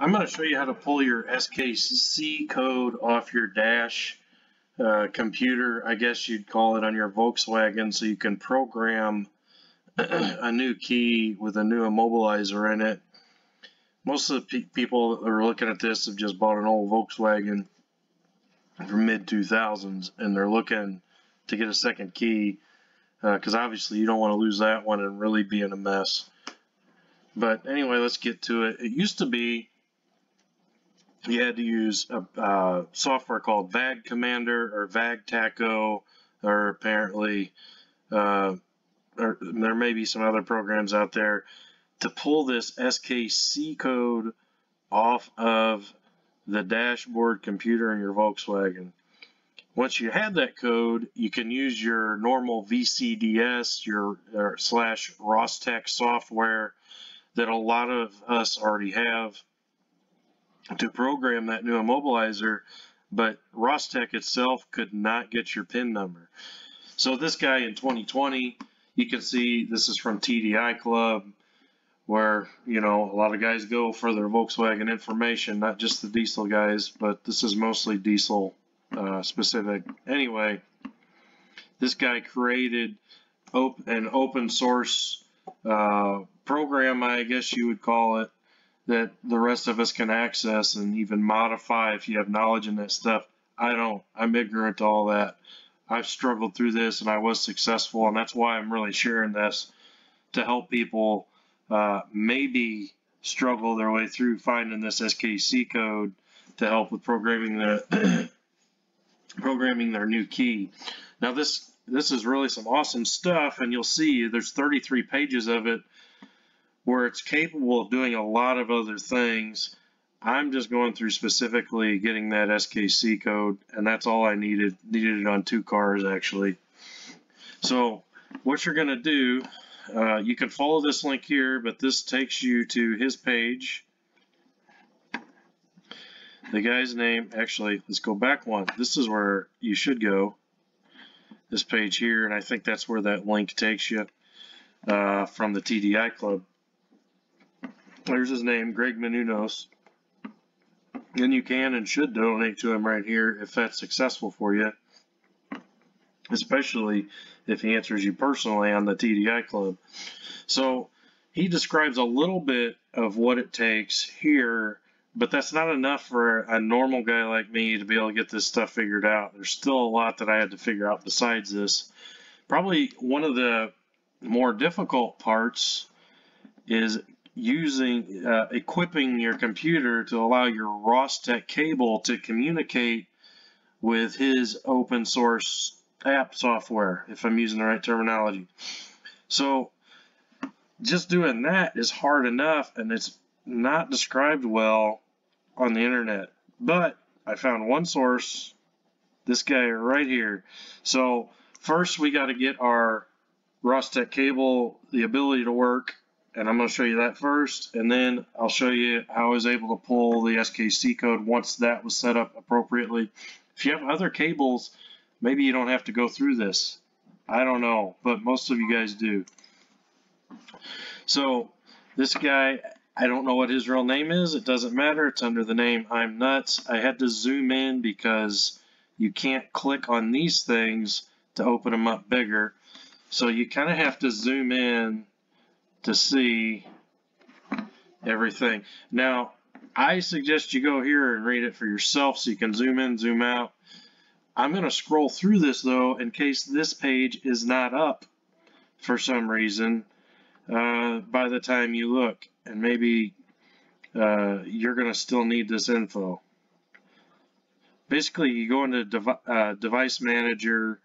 I'm going to show you how to pull your SKC code off your dash uh, computer, I guess you'd call it on your Volkswagen, so you can program a new key with a new immobilizer in it. Most of the pe people that are looking at this have just bought an old Volkswagen from mid 2000s and they're looking to get a second key because uh, obviously you don't want to lose that one and really be in a mess. But anyway, let's get to it. It used to be you had to use a uh, software called VAG Commander or VAG Tacho, or apparently uh, or there may be some other programs out there to pull this SKC code off of the dashboard computer in your Volkswagen. Once you have that code, you can use your normal VCDS, your slash Ross-Tech software that a lot of us already have to program that new immobilizer, but Ross-Tech itself could not get your PIN number. So this guy in 2020, you can see this is from TDI Club, where, you know, a lot of guys go for their Volkswagen information, not just the diesel guys, but this is mostly diesel uh, specific. Anyway, this guy created op an open source uh, program, I guess you would call it, that the rest of us can access and even modify if you have knowledge in that stuff. I don't. I'm ignorant to all that. I've struggled through this and I was successful, and that's why I'm really sharing this to help people uh, maybe struggle their way through finding this SKC code to help with programming the programming their new key. Now this this is really some awesome stuff, and you'll see there's 33 pages of it where it's capable of doing a lot of other things. I'm just going through specifically getting that SKC code, and that's all I needed. Needed it on two cars, actually. So what you're going to do, uh, you can follow this link here, but this takes you to his page. The guy's name, actually, let's go back one. This is where you should go, this page here, and I think that's where that link takes you uh, from the TDI Club. There's his name, Greg Menounos. And you can and should donate to him right here if that's successful for you, especially if he answers you personally on the TDI Club. So he describes a little bit of what it takes here, but that's not enough for a normal guy like me to be able to get this stuff figured out. There's still a lot that I had to figure out besides this. Probably one of the more difficult parts is using, uh, equipping your computer to allow your Ross-Tech cable to communicate with his open source app software, if I'm using the right terminology. So just doing that is hard enough and it's not described well on the internet. But I found one source, this guy right here. So first we got to get our Ross-Tech cable, the ability to work and I'm going to show you that first, and then I'll show you how I was able to pull the SKC code once that was set up appropriately. If you have other cables, maybe you don't have to go through this. I don't know, but most of you guys do. So this guy, I don't know what his real name is. It doesn't matter. It's under the name imnuts. I had to zoom in because you can't click on these things to open them up bigger. So you kind of have to zoom in to see everything. Now, I suggest you go here and read it for yourself so you can zoom in, zoom out. I'm going to scroll through this though in case this page is not up for some reason uh, by the time you look and maybe uh, you're going to still need this info. Basically, you go into dev uh, device manager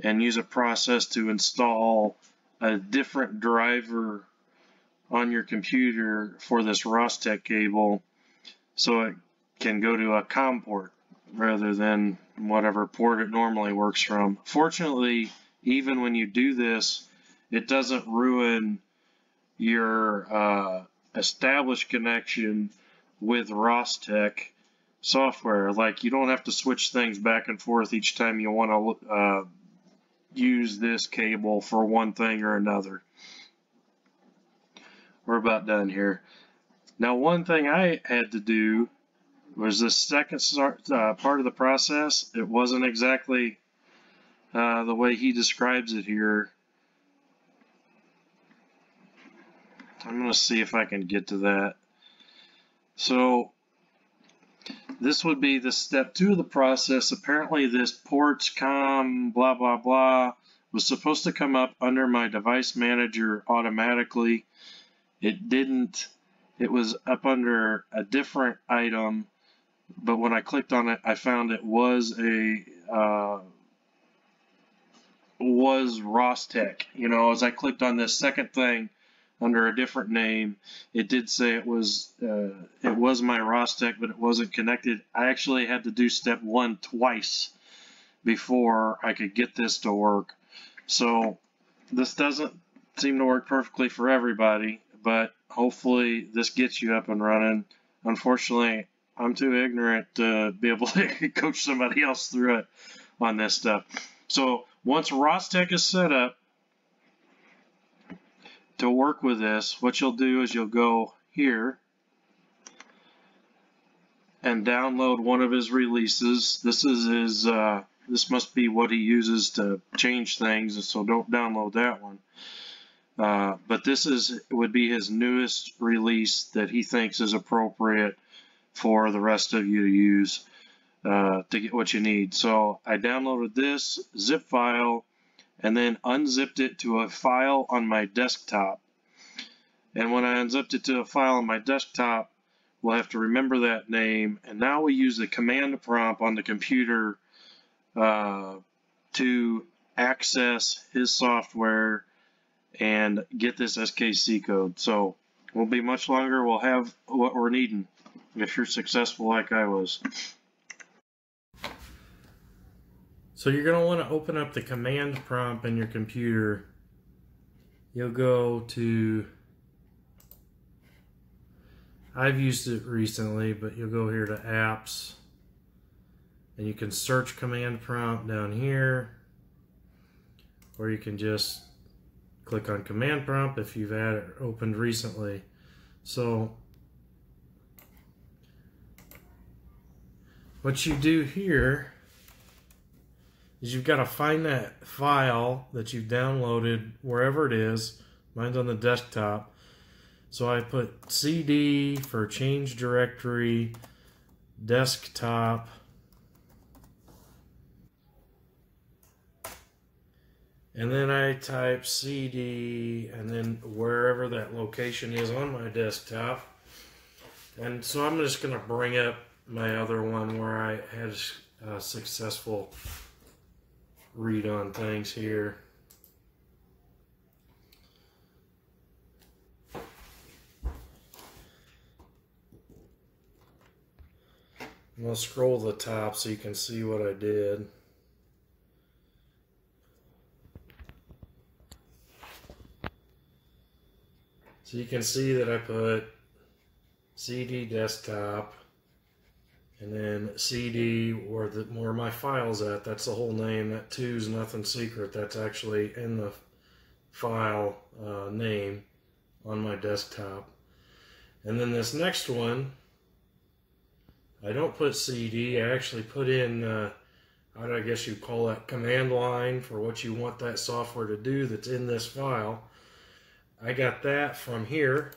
and use a process to install a different driver on your computer for this Ross-Tech cable so it can go to a COM port rather than whatever port it normally works from. Fortunately, even when you do this, it doesn't ruin your uh, established connection with Ross-Tech software. Like you don't have to switch things back and forth each time you want to uh, use this cable for one thing or another. We're about done here. Now, one thing I had to do was the second start, uh, part of the process. It wasn't exactly uh, the way he describes it here. I'm going to see if I can get to that. So this would be the step two of the process. Apparently this ports com blah blah blah was supposed to come up under my device manager automatically. It didn't. It was up under a different item, but when I clicked on it, I found it was a uh, was Ross-Tech. You know, as I clicked on this second thing under a different name, it did say it was uh, it was my Ross-Tech, but it wasn't connected. I actually had to do step one twice before I could get this to work. So this doesn't seem to work perfectly for everybody, but hopefully this gets you up and running. Unfortunately, I'm too ignorant to be able to coach somebody else through it on this stuff. So once Ross-Tech is set up to work with this, what you'll do is you'll go here and download one of his releases. This is his, uh, this must be what he uses to change things, so don't download that one. Uh, but this is would be his newest release that he thinks is appropriate for the rest of you to use uh, to get what you need. So I downloaded this zip file and then unzipped it to a file on my desktop. And when I unzipped it to a file on my desktop, we'll have to remember that name. And now we use the command prompt on the computer uh, to access his software and get this SKC code. So won't be much longer. We'll have what we're needing if you're successful like I was. So you're going to want to open up the command prompt in your computer. You'll go to, I've used it recently, but you'll go here to apps and you can search command prompt down here or you can just click on command prompt if you've had it opened recently. So what you do here is you've got to find that file that you've downloaded wherever it is. Mine's on the desktop. So I put CD for change directory, desktop, and then I type CD and then wherever that location is on my desktop. And so I'm just going to bring up my other one where I had a successful read on things here. I'm going to scroll to the top so you can see what I did. So you can see that I put CD desktop and then CD where the where my file's at, that's the whole name. That two's nothing secret. That's actually in the file uh, name on my desktop. And then this next one, I don't put CD. I actually put in, uh, I guess you call that command line for what you want that software to do that's in this file. I got that from here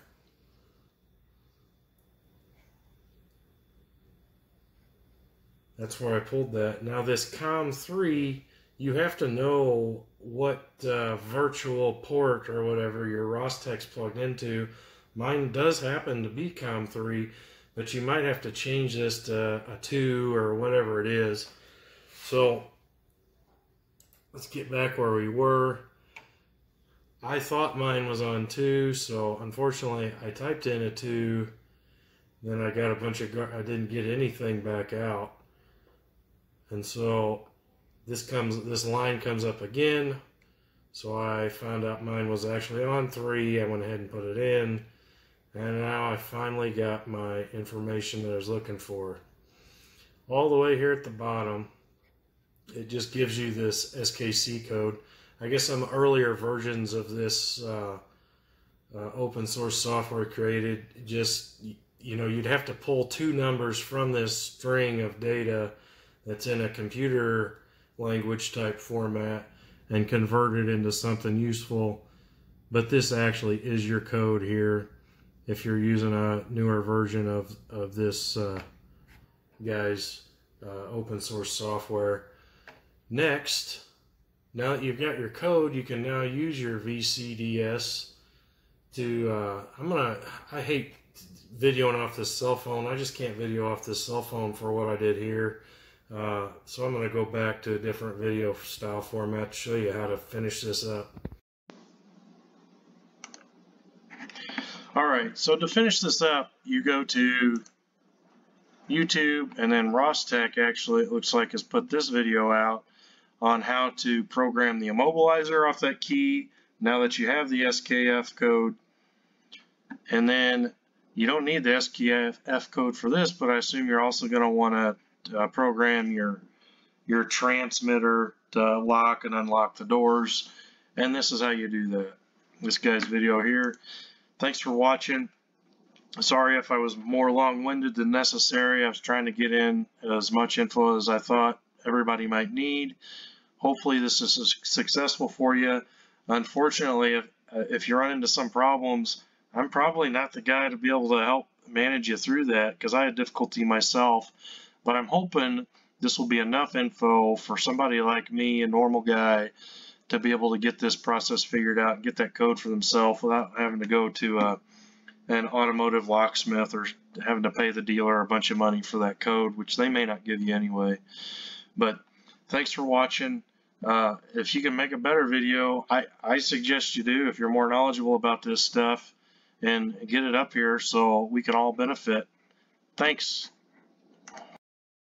That's where I pulled that. Now this COM3, you have to know what uh, virtual port or whatever your Ross-Tech's plugged into. Mine does happen to be COM3, but you might have to change this to a 2 or whatever it is. So let's get back where we were. I thought mine was on 2, so unfortunately I typed in a 2. Then I got a bunch of, I didn't get anything back out. And so this comes, this line comes up again. So I found out mine was actually on three. I went ahead and put it in. And now I finally got my information that I was looking for. All the way here at the bottom, it just gives you this SKC code. I guess some earlier versions of this uh, uh, open source software created. Just you know, you'd have to pull two numbers from this string of data that's in a computer language type format and convert it into something useful. But this actually is your code here if you're using a newer version of, of this uh, guy's uh, open source software. Next, now that you've got your code, you can now use your VCDS to, uh, I'm gonna, I hate videoing off this cell phone. I just can't video off this cell phone for what I did here. Uh, so I'm gonna go back to a different video style format to show you how to finish this up. All right, so to finish this up, you go to YouTube and then Ross-Tech actually it looks like has put this video out on how to program the immobilizer off that key now that you have the SKC code. And then you don't need the SKC code for this, but I assume you're also going to want to uh, program your your transmitter to lock and unlock the doors. And this is how you do that. This guy's video here. Thanks for watching. Sorry if I was more long-winded than necessary. I was trying to get in as much info as I thought everybody might need. Hopefully this is successful for you. Unfortunately, if, if you run into some problems, I'm probably not the guy to be able to help manage you through that because I had difficulty myself. But I'm hoping this will be enough info for somebody like me, a normal guy, to be able to get this process figured out and get that code for themselves without having to go to uh, an automotive locksmith or having to pay the dealer a bunch of money for that code, which they may not give you anyway. But thanks for watching. Uh, if you can make a better video, I, I suggest you do if you're more knowledgeable about this stuff and get it up here so we can all benefit. Thanks.